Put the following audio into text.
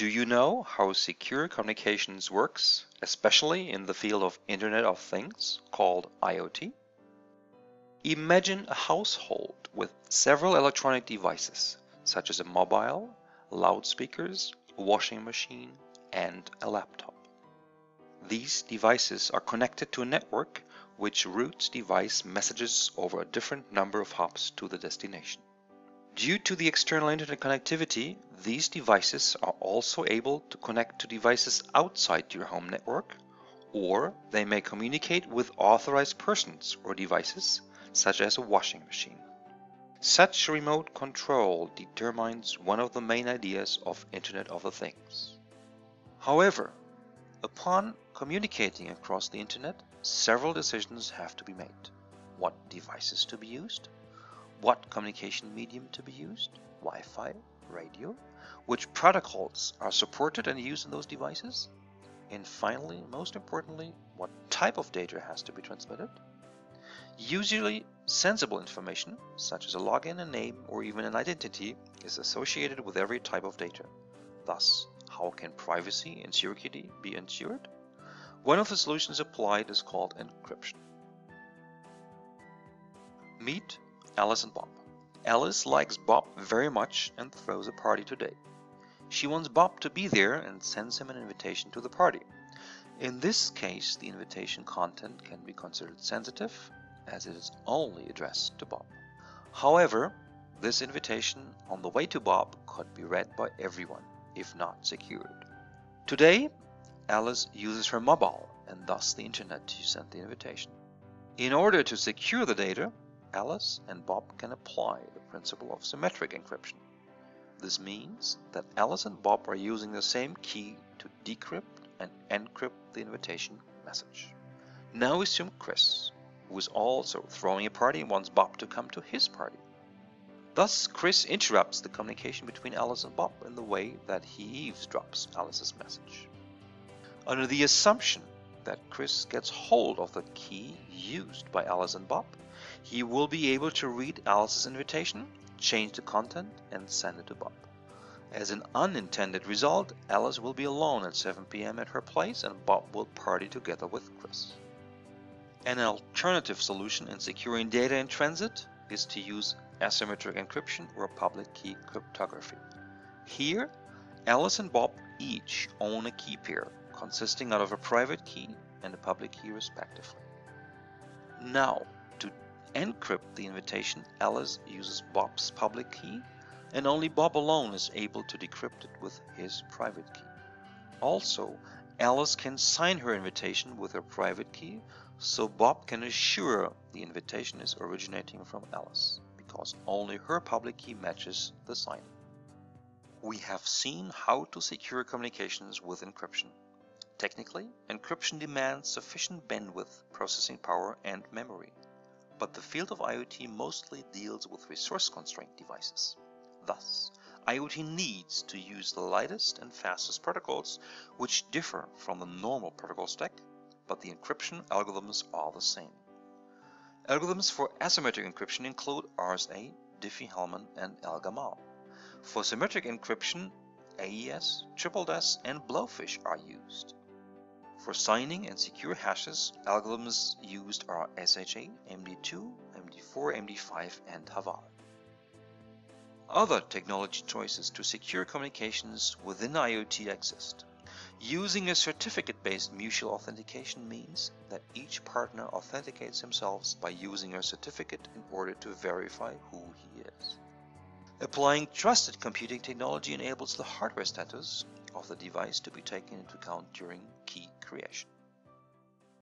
Do you know how secure communications works, especially in the field of Internet of Things called IoT? Imagine a household with several electronic devices, such as a mobile, loudspeakers, a washing machine, and a laptop. These devices are connected to a network which routes device messages over a different number of hops to the destination. Due to the external internet connectivity, these devices are also able to connect to devices outside your home network, or they may communicate with authorized persons or devices, such as a washing machine. Such remote control determines one of the main ideas of Internet of the Things. However, upon communicating across the Internet, several decisions have to be made. What devices to be used, what communication medium to be used, Wi-Fi, radio, which protocols are supported and used in those devices, and finally, most importantly, what type of data has to be transmitted. Usually, sensible information, such as a login, a name, or even an identity, is associated with every type of data. Thus, how can privacy and security be ensured? One of the solutions applied is called encryption. Meet Alice and Bob. Alice likes Bob very much and throws a party today. She wants Bob to be there and sends him an invitation to the party. In this case, the invitation content can be considered sensitive as it is only addressed to Bob. However, this invitation on the way to Bob could be read by everyone, if not secured. Today, Alice uses her mobile and thus the internet to send the invitation. In order to secure the data, Alice and Bob can apply the principle of symmetric encryption. This means that Alice and Bob are using the same key to decrypt and encrypt the invitation message. Now assume Chris, who is also throwing a party and wants Bob to come to his party. Thus, Chris interrupts the communication between Alice and Bob in the way that he eavesdrops Alice's message. Under the assumption that Chris gets hold of the key used by Alice and Bob, he will be able to read Alice's invitation, change the content, and send it to Bob. As an unintended result, Alice will be alone at 7 pm at her place and Bob will party together with Chris. An alternative solution in securing data in transit is to use asymmetric encryption or public key cryptography. Here, Alice and Bob each own a key pair consisting out of a private key and a public key respectively. Now, to encrypt the invitation, Alice uses Bob's public key, and only Bob alone is able to decrypt it with his private key. Also, Alice can sign her invitation with her private key, so Bob can assure the invitation is originating from Alice, because only her public key matches the sign. We have seen how to secure communications with encryption. Technically, encryption demands sufficient bandwidth, processing power, and memory but the field of IoT mostly deals with resource-constrained devices. Thus, IoT needs to use the lightest and fastest protocols, which differ from the normal protocol stack, but the encryption algorithms are the same. Algorithms for asymmetric encryption include RSA, Diffie-Hellman, and El-Gamal. For symmetric encryption, AES, Triple DES, and Blowfish are used. For signing and secure hashes, algorithms used are SHA, MD2, MD4, MD5, and Haval. Other technology choices to secure communications within IoT exist. Using a certificate-based mutual authentication means that each partner authenticates himself by using a certificate in order to verify who he is. Applying trusted computing technology enables the hardware status of the device to be taken into account during key creation.